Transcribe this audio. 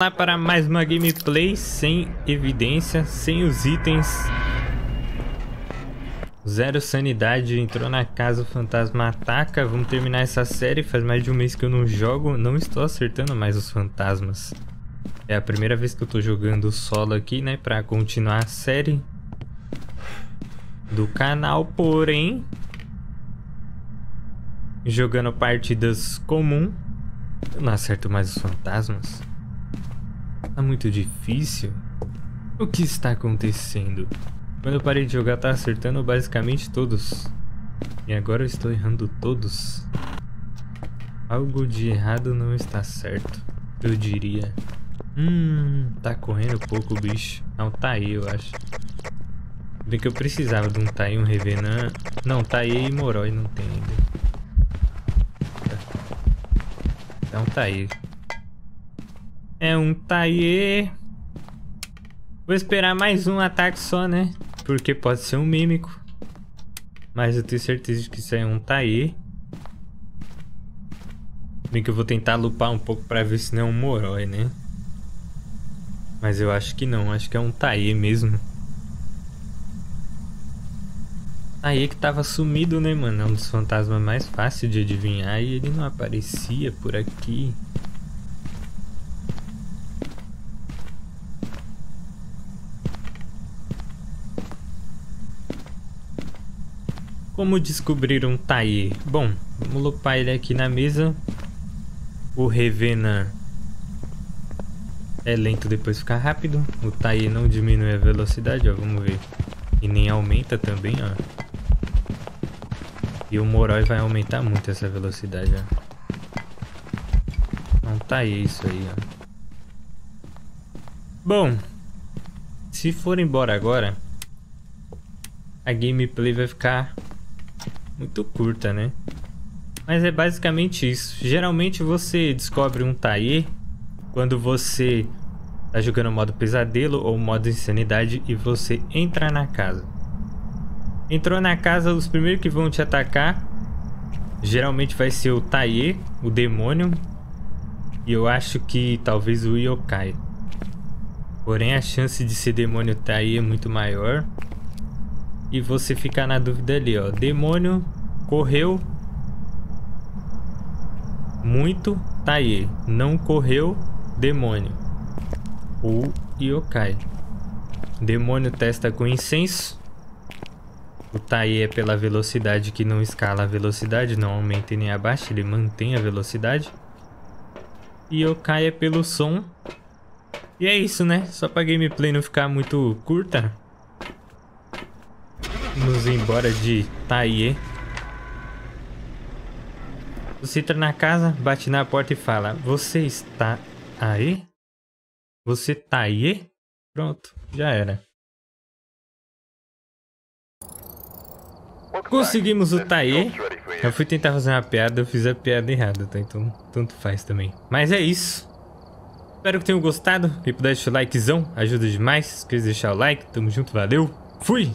lá para mais uma gameplay sem evidência, sem os itens. Zero sanidade, entrou na casa, o fantasma ataca. Vamos terminar essa série, faz mais de um mês que eu não jogo, não estou acertando mais os fantasmas. É a primeira vez que eu tô jogando solo aqui, né, pra continuar a série do canal, porém... Jogando partidas comum, eu não acerto mais os fantasmas. Tá muito difícil? O que está acontecendo? Quando eu parei de jogar, tá acertando basicamente todos. E agora eu estou errando todos. Algo de errado não está certo, eu diria. Hum, tá correndo pouco o bicho. Não, tá aí, eu acho. Bem que eu precisava de um Taí, um Revenant. Não, Taí e Moroi não tem ainda. Então tá aí. É um Taie. Vou esperar mais um ataque só, né? Porque pode ser um mímico. Mas eu tenho certeza de que isso é um Taie. Bem que eu vou tentar lupar um pouco pra ver se não é um Moroi, né? Mas eu acho que não, acho que é um Taie mesmo. Taie que tava sumido, né, mano? É um dos fantasmas mais fáceis de adivinhar e ele não aparecia por aqui. Como descobrir um Taie? Bom, vamos lupar ele aqui na mesa. O Revena é lento depois ficar rápido. O Taie não diminui a velocidade, ó, vamos ver. E nem aumenta também, ó. E o Moroi vai aumentar muito essa velocidade, ó. Não tá isso aí, ó. Bom, se for embora agora, a gameplay vai ficar muito curta, né? Mas é basicamente isso. Geralmente você descobre um Taie quando você tá jogando modo pesadelo ou modo insanidade e você entra na casa. Entrou na casa, os primeiros que vão te atacar geralmente vai ser o Taie, o demônio, e eu acho que talvez o Yokai. Porém a chance de ser demônio Taie é muito maior. E você ficar na dúvida ali, ó. Demônio, correu. Muito, tá aí. Não correu, demônio. Ou yokai. Demônio testa com incenso. O Tai é pela velocidade que não escala a velocidade, não aumenta nem abaixa, ele mantém a velocidade. E Yokai é pelo som. E é isso, né? Só pra gameplay não ficar muito curta. Vamos embora de Taie. Você entra na casa, bate na porta e fala: Você está aí? Você tá aí? Pronto, já era. Conseguimos o Taie. Eu fui tentar fazer uma piada, eu fiz a piada errada, tá? Então, tanto faz também. Mas é isso. Espero que tenham gostado. Quem puder deixar o likezão, ajuda demais. Se quiser deixar o like, tamo junto, valeu. Fui!